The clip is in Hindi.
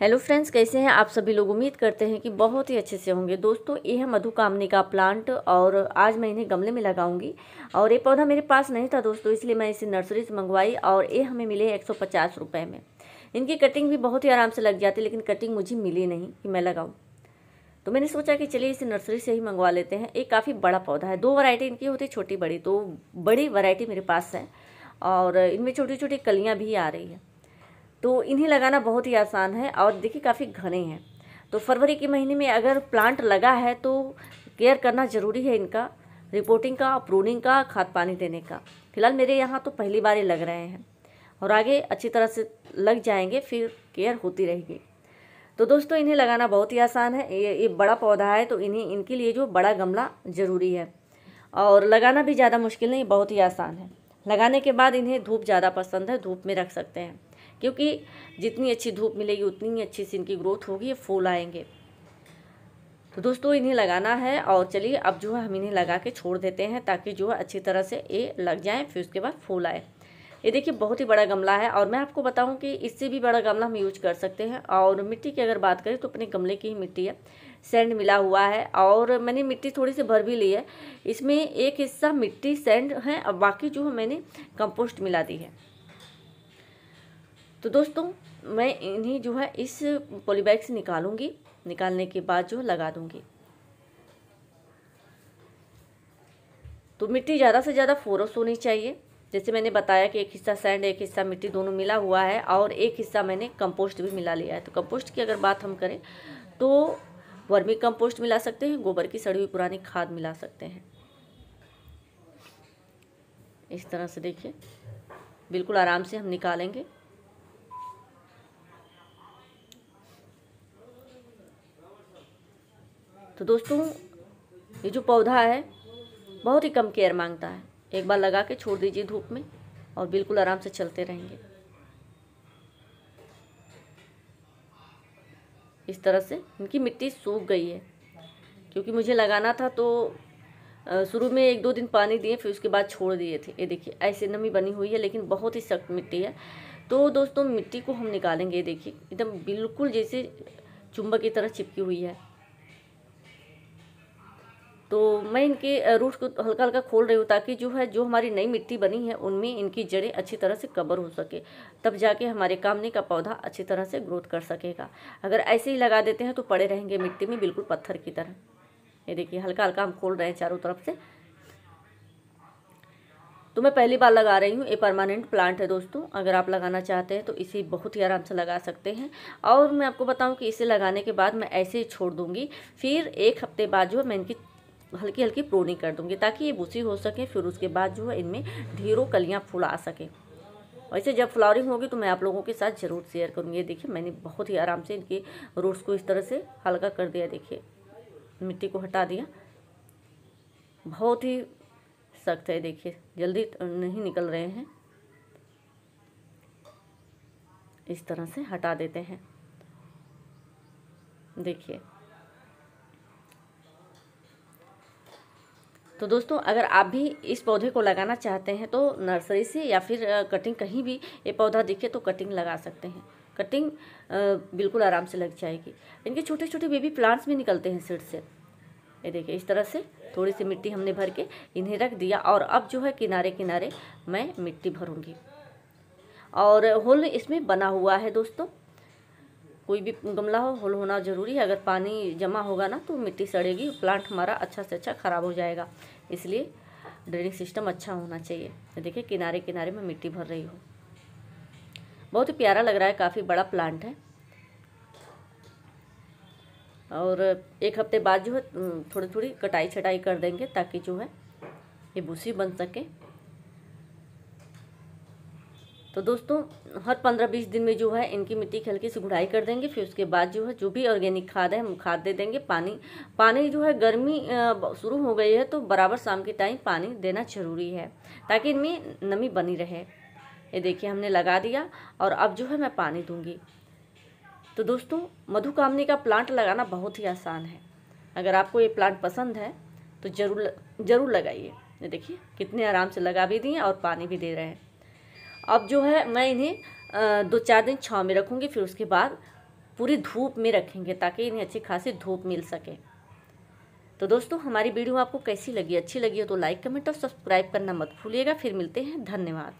हेलो फ्रेंड्स कैसे हैं आप सभी लोग? उम्मीद करते हैं कि बहुत ही अच्छे से होंगे। दोस्तों, ये है मधुकामनी का प्लांट और आज मैं इन्हें गमले में लगाऊँगी। और ये पौधा मेरे पास नहीं था दोस्तों, इसलिए मैं इसे नर्सरी से मंगवाई और ये हमें मिले एक सौ में। इनकी कटिंग भी बहुत ही आराम से लग जाती लेकिन कटिंग मुझे मिली नहीं कि मैं लगाऊँ। तो मैंने सोचा कि चलिए इसे नर्सरी से ही मंगवा लेते हैं। एक काफ़ी बड़ा पौधा है। दो वैरायटी इनकी होती है छोटी बड़ी तो बड़ी वैरायटी मेरे पास है और इनमें छोटी छोटी कलियाँ भी आ रही है। तो इन्हें लगाना बहुत ही आसान है और देखिए काफ़ी घने हैं। तो फरवरी के महीने में अगर प्लांट लगा है तो केयर करना ज़रूरी है इनका, रिपोर्टिंग का प्रूनिंग का, खाद पानी देने का। फ़िलहाल मेरे यहाँ तो पहली बार ही लग रहे हैं और आगे अच्छी तरह से लग जाएँगे, फिर केयर होती रहेगी। तो दोस्तों, इन्हें लगाना बहुत ही आसान है। ये ये बड़ा पौधा है तो इन्हें, इनके लिए जो बड़ा गमला ज़रूरी है। और लगाना भी ज़्यादा मुश्किल नहीं, बहुत ही आसान है। लगाने के बाद इन्हें धूप ज़्यादा पसंद है, धूप में रख सकते हैं। क्योंकि जितनी अच्छी धूप मिलेगी, उतनी ही अच्छी सी इनकी ग्रोथ होगी, ये फूल आएँगे। तो दोस्तों, इन्हें लगाना है और चलिए, अब जो है हम इन्हें लगा के छोड़ देते हैं ताकि जो है अच्छी तरह से ये लग जाए, फिर उसके बाद फूल आए। ये देखिए, बहुत ही बड़ा गमला है और मैं आपको बताऊँ कि इससे भी बड़ा गमला हम यूज़ कर सकते हैं और मिट्टी की अगर बात करें तो अपने गमले की ही मिट्टी है। सैंड मिला हुआ है और मैंने मिट्टी थोड़ी सी भर भी ली है। इसमें एक हिस्सा मिट्टी सैंड है और बाकी जो है मैंने कंपोस्ट मिला दी है। तो दोस्तों, मैं इन्हें जो है इस पॉलीबैग से निकालूँगी। निकालने के बाद जो लगा दूँगी। तो मिट्टी ज़्यादा से ज़्यादा फोरस होनी चाहिए। जैसे मैंने बताया कि एक हिस्सा सैंड एक हिस्सा मिट्टी दोनों मिला हुआ है और एक हिस्सा मैंने कंपोस्ट भी मिला लिया है। तो कंपोस्ट की अगर बात हम करें तो वर्मी कंपोस्ट मिला सकते हैं, गोबर की सड़ी हुई पुरानी खाद मिला सकते हैं। इस तरह से देखिए, बिल्कुल आराम से हम निकालेंगे। तो दोस्तों, ये जो पौधा है, बहुत ही कम केयर माँगता है। एक बार लगा के छोड़ दीजिए धूप में और बिल्कुल आराम से चलते रहेंगे। इस तरह से इनकी मिट्टी सूख गई है। क्योंकि मुझे लगाना था तो शुरू में एक दो दिन पानी दिए, फिर उसके बाद छोड़ दिए थे। ये देखिए, ऐसे नमी बनी हुई है, लेकिन बहुत ही सख्त मिट्टी है। तो दोस्तों, मिट्टी को हम निकालेंगे। देखिए, एकदम बिल्कुल जैसे चुंबक की तरह चिपकी हुई है। तो मैं इनके रूट्स को हल्का हल्का खोल रही हूँ ताकि जो है, जो हमारी नई मिट्टी बनी है, उनमें इनकी जड़ें अच्छी तरह से कवर हो सके, तब जाके हमारे कामने का पौधा अच्छी तरह से ग्रोथ कर सकेगा। अगर ऐसे ही लगा देते हैं तो पड़े रहेंगे मिट्टी में बिल्कुल पत्थर की तरह। ये देखिए, हल्का हल्का हम खोल रहे हैं चारों तरफ़ से। तो मैं पहली बार लगा रही हूँ, ये परमानेंट प्लांट है दोस्तों। अगर आप लगाना चाहते हैं तो इसे बहुत ही आराम से लगा सकते हैं। और मैं आपको बताऊँ कि इसे लगाने के बाद मैं ऐसे ही छोड़ दूँगी। फिर एक हफ़्ते बाद जो है, मैं इनकी हल्की हल्की प्रोनी कर दूँगी ताकि ये भूसी हो सके, फिर उसके बाद जो है इनमें ढेरों कलियाँ फूल आ सके। वैसे जब फ्लावरिंग होगी तो मैं आप लोगों के साथ ज़रूर शेयर करूँगी। देखिए, मैंने बहुत ही आराम से इनके रूट्स को इस तरह से हल्का कर दिया, देखिए। मिट्टी को हटा दिया। बहुत ही सख्त है, देखिए। जल्दी नहीं निकल रहे हैं। इस तरह से हटा देते हैं। देखिए। तो दोस्तों, अगर आप भी इस पौधे को लगाना चाहते हैं तो नर्सरी से या फिर कटिंग कहीं भी ये पौधा दिखे तो कटिंग लगा सकते हैं। कटिंग बिल्कुल आराम से लग जाएगी। इनके छोटे छोटे बेबी प्लांट्स भी निकलते हैं सीड से। ये देखिए, इस तरह से थोड़ी सी मिट्टी हमने भर के इन्हें रख दिया और अब जो है किनारे किनारे मैं मिट्टी भरूँगी। और होल इसमें बना हुआ है दोस्तों। कोई भी गमला हो, होल होना ज़रूरी है। अगर पानी जमा होगा ना तो मिट्टी सड़ेगी, प्लांट हमारा अच्छा से अच्छा ख़राब हो जाएगा। इसलिए ड्रेनिंग सिस्टम अच्छा होना चाहिए। तो देखिए, किनारे किनारे में मिट्टी भर रही हो। बहुत ही प्यारा लग रहा है, काफ़ी बड़ा प्लांट है। और एक हफ़्ते बाद जो है थोड़ी थोड़ी कटाई छटाई कर देंगे, ताकि जो है, ये भूसी बन सके। तो दोस्तों, हर पंद्रह बीस दिन में जो है, इनकी मिट्टी की हल्की सी गुड़ाई कर देंगे, फिर उसके बाद जो है, जो भी ऑर्गेनिक खाद है, हम खाद दे देंगे, पानी पानी जो है, गर्मी शुरू हो गई है तो बराबर शाम के टाइम पानी देना ज़रूरी है, ताकि इनमें नमी बनी रहे। ये देखिए, हमने लगा दिया, और अब जो है, मैं पानी दूँगी। तो दोस्तों, मधुकामनी का प्लांट लगाना बहुत ही आसान है। अगर आपको ये प्लांट पसंद है तो ज़रूर ज़रूर लगाइए। देखिए, कितने आराम से लगा भी दिए और पानी भी दे रहे हैं। अब जो है, मैं इन्हें दो चार दिन छाँव में रखूँगी, फिर उसके बाद पूरी धूप में रखेंगे ताकि इन्हें अच्छी खासी धूप मिल सके। तो दोस्तों, हमारी वीडियो आपको कैसी लगी? अच्छी लगी हो तो लाइक, कमेंट और सब्सक्राइब करना मत भूलिएगा। फिर मिलते हैं। धन्यवाद।